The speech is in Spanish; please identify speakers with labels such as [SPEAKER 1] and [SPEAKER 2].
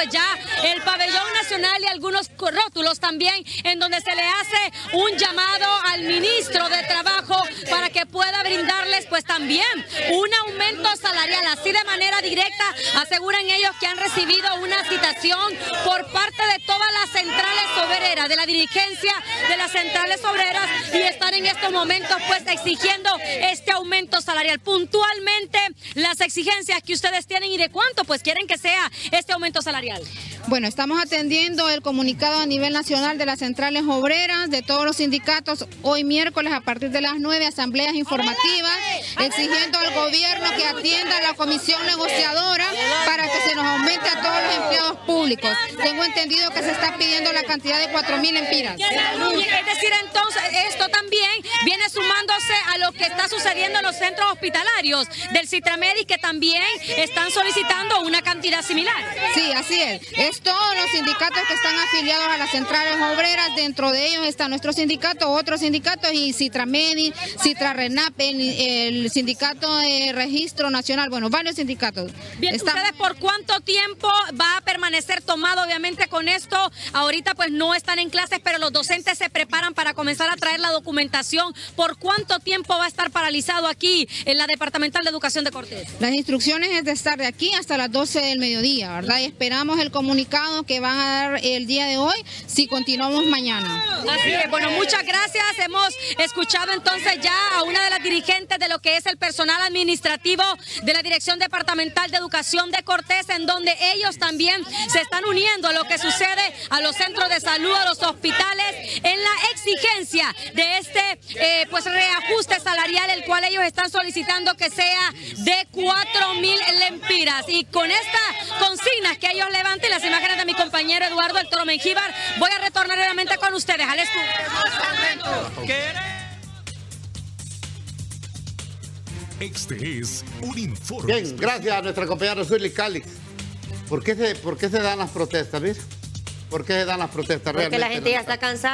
[SPEAKER 1] pues ya el pabellón nacional y algunos rótulos también en donde se le hace un llamado al ministro de Trabajo para que pueda brindarles pues también un aumento salarial. Así de manera directa aseguran ellos que han recibido una citación por parte de todas las centrales de la dirigencia de las centrales obreras y están en estos momentos pues exigiendo este aumento salarial. Puntualmente las exigencias que ustedes tienen y de cuánto pues quieren que sea este aumento salarial.
[SPEAKER 2] Bueno, estamos atendiendo el comunicado a nivel nacional de las centrales obreras, de todos los sindicatos, hoy miércoles a partir de las 9 asambleas informativas, exigiendo al gobierno que atienda a la comisión negociadora para que públicos. Tengo entendido que se está pidiendo la cantidad de 4 mil empiras.
[SPEAKER 1] Es decir, entonces, esto también viene sumándose a lo que está sucediendo en los centros hospitalarios del Citramedic, que también están solicitando una cantidad similar.
[SPEAKER 2] Sí, así es. Es todos los sindicatos que están afiliados a las centrales obreras, dentro de ellos está nuestro sindicato, otros sindicatos y Citramedi, Citrarenape, el, sindicato de registro nacional, bueno, varios sindicatos.
[SPEAKER 1] Bien, ¿ustedes por cuánto tiempo va a permanecer tomado obviamente con esto? Ahorita pues no están en clases, pero los docentes se preparan para comenzar a traer la documentación. ¿Por cuánto tiempo va a estar paralizado aquí en la Departamental de Educación de Cortés?
[SPEAKER 2] Las instrucciones es de estar de aquí hasta las 12 del mediodía, ¿verdad? Y esperamos el comunicado que van a dar el día de hoy si continuamos mañana.
[SPEAKER 1] Así es, bueno, muchas gracias. Hemos escuchado entonces ya a una de las dirigentes de lo que es el personal administrativo de la Dirección Departamental de Educación de Cortés, en donde ellos también se están uniendo a lo que sucede a los centros de salud, a los hospitales, exigencia de este eh, pues reajuste salarial, el cual ellos están solicitando que sea de 4 mil lempiras. Y con esta consigna que ellos levanten, las imágenes de mi compañero Eduardo El Toro Mengíbar, voy a retornar nuevamente con ustedes al estudio.
[SPEAKER 3] Este es un informe.
[SPEAKER 4] Bien, gracias a nuestra compañera Sueli Cali. ¿Por qué, se, ¿Por qué se dan las protestas, ¿ves? ¿Por qué se dan las protestas
[SPEAKER 5] Porque la gente ya está cansada.